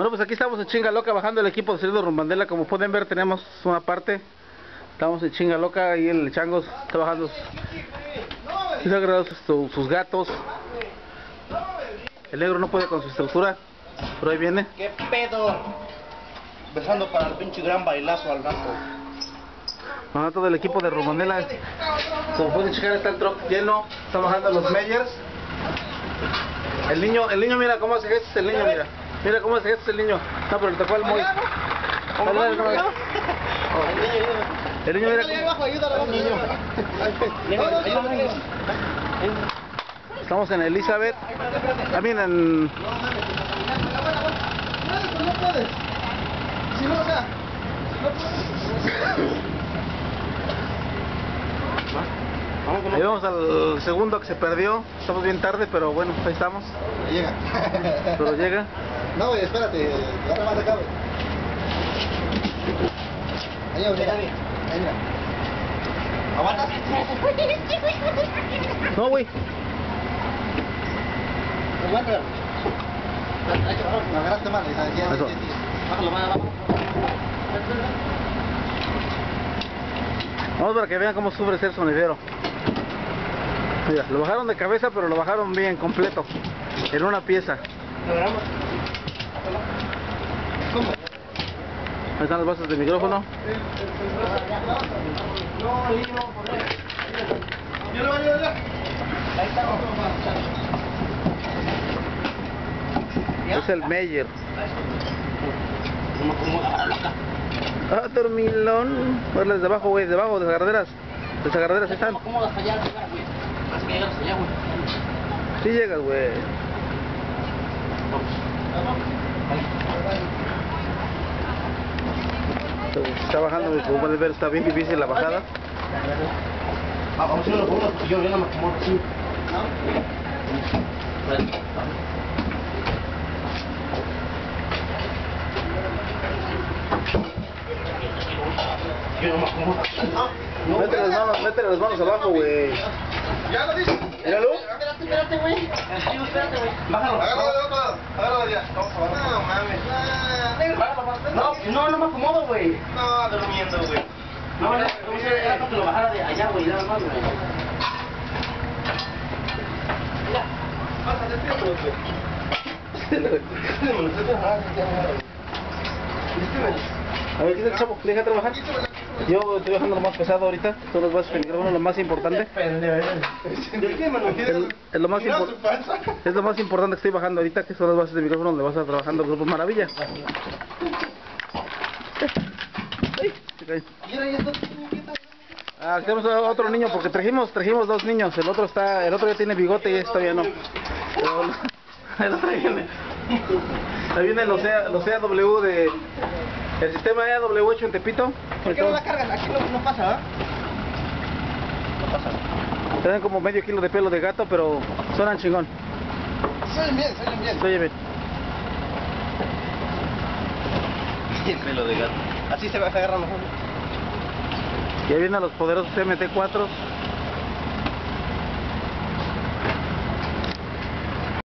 Bueno, pues aquí estamos en Chinga Loca bajando el equipo de Cerdo Rumbandela. Como pueden ver, tenemos una parte. Estamos en Chinga Loca y el Changos está bajando sus, sus, sus gatos. El negro no puede con su estructura, pero ahí viene. ¿Qué pedo? Besando para el pinche gran bailazo al gato. Bueno, todo el equipo de Rumbandela. Como pueden checar, está el truck lleno. Está bajando los Meyers. El niño, el niño, mira cómo hace gestos el niño, mira. Mira cómo hace gestos el niño. No, pero le tocó al muy. El niño mira Estamos en Elizabeth. También en. Ahí vamos al segundo que se perdió. Estamos bien tarde, pero bueno, ahí estamos. Llega. Pero llega. No, espérate. Agarra más de acá, güey. Ahí. Ahí, mira. ¿Aguantas? No, güey. Aguanta. Agarraste mal. esa- ya- Eso. ya- ya- Bájalo más abajo. Vamos para que vean cómo sufre ser sonidero. Mira, lo bajaron de cabeza, pero lo bajaron bien, completo. En una pieza. ¿Cómo? Ahí están las bases de micrófono. Es el Meyer. Ah, dormilón. Verles de abajo, güey, debajo de las las están. ¿Cómo hasta allá güey? Más que llegar hasta allá, güey. Sí llegas, güey. Está bajando, como pueden ver, está bien difícil la bajada. Ah, vamos a yo no me acomodo así. Yo no me acomodo así. Métele las manos, métele las manos abajo, güey. Ya lo dice. Míralo. Espérate, espérate, güey. Espérate, güey. Bájalo. Agárralo de otro lado. Agárralo de allá. Vamos a bajar. No mames. No, no, no me acomodo, güey. No, durmiendo, güey. No, no, no, era para que lo bajara de allá, güey, nada más, güey. Pásate el tiempo, güey. A ver, ¿qué es el chavo? Deja trabajar. Yo estoy bajando lo más pesado ahorita. Son los bases de micrófono, lo más importante. Es, es lo más impor- es lo más importante que estoy bajando ahorita, que son las bases de micrófono donde vas a estar trabajando Grupo Maravilla. Ah, tenemos a otro niño porque trajimos trajimos dos niños. El otro está, el otro ya tiene bigote y este todavía no. Pero el otro viene. Ahí viene el OCEA-W de el sistema EAW8 en Tepito. ¿Por qué no la cargas? Aquí no, no pasa, ¿ah? Tienen como medio kilo de pelo de gato, pero suenan chingón. Se oyen bien, oyen bien. Se oye bien. El pelo de gato. Así se va a agarrar mejor. Y ahí vienen los poderosos MT4